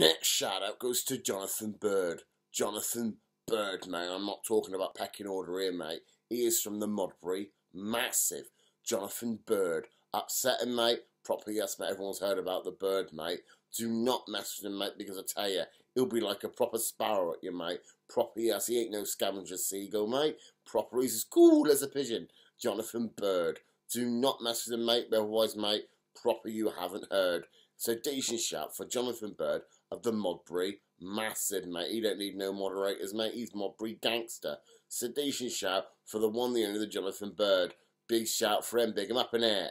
Next shout out goes to Jonathan Bird. Jonathan Bird, mate. I'm not talking about pecking order here, mate. He is from the Modbury. Massive. Jonathan Bird. Upsetting, mate. Proper yes, mate. Everyone's heard about the bird, mate. Do not mess with him, mate, because I tell you, he'll be like a proper sparrow at you, mate. Proper yes, he ain't no scavenger seagull, mate. Proper, he's as cool as a pigeon. Jonathan Bird. Do not mess with him, mate. Otherwise, mate, proper you haven't heard. So decent shout for Jonathan Bird of the Modbury. Massive, mate. He don't need no moderators, mate. He's Modbury gangster. Decent shout for the one, the only, the Jonathan Bird. Big shout for him. Big him up in air.